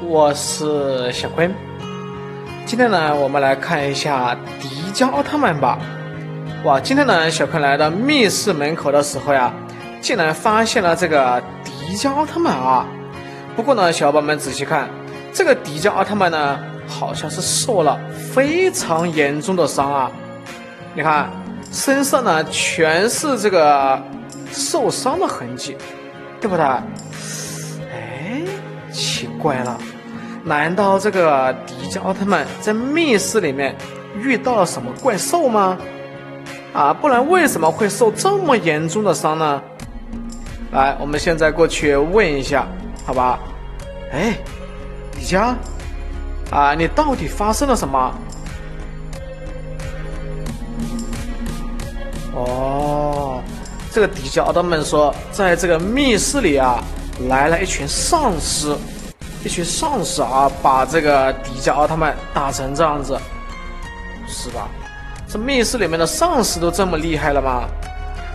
我是小坤。今天呢，我们来看一下迪迦奥特曼吧。哇，今天呢，小坤来到密室门口的时候呀，竟然发现了这个迪迦奥特曼啊。不过呢，小伙伴们仔细看，这个迪迦奥特曼呢，好像是受了非常严重的伤啊。你看，身上呢全是这个受伤的痕迹，对不对？哎奇怪了，难道这个迪迦奥特曼在密室里面遇到了什么怪兽吗？啊，不然为什么会受这么严重的伤呢？来，我们现在过去问一下，好吧？哎，迪迦，啊，你到底发生了什么？哦，这个迪迦奥特曼说，在这个密室里啊。来了一群丧尸，一群丧尸啊，把这个迪迦奥特曼打成这样子，是吧？这密室里面的丧尸都这么厉害了吗？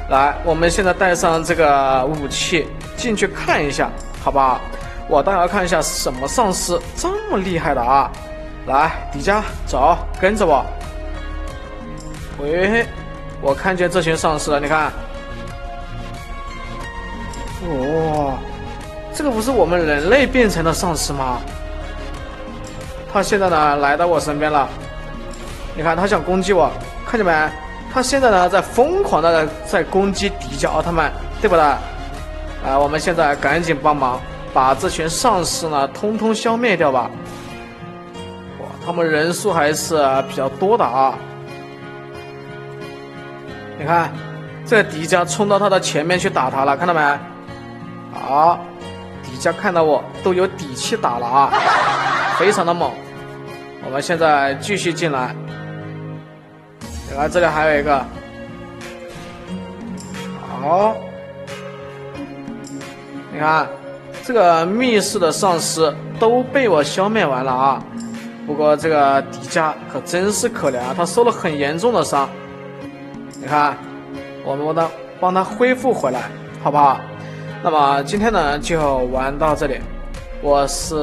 来，我们现在带上这个武器进去看一下，好不好？我倒要看一下什么丧尸这么厉害的啊！来，迪迦，走，跟着我。喂，我看见这群丧尸了，你看，哇！这个不是我们人类变成的丧尸吗？他现在呢来到我身边了，你看他想攻击我，看见没？他现在呢在疯狂的在攻击迪迦奥特曼，对不对？啊，我们现在赶紧帮忙把这群丧尸呢通通消灭掉吧！哇，他们人数还是比较多的啊！你看，这迪迦冲到他的前面去打他了，看到没？好。迪迦看到我都有底气打了啊，非常的猛。我们现在继续进来，你看这里还有一个，好，你看这个密室的丧尸都被我消灭完了啊。不过这个迪迦可真是可怜啊，他受了很严重的伤。你看，我们帮他帮他恢复回来，好不好？那么今天呢就玩到这里，我是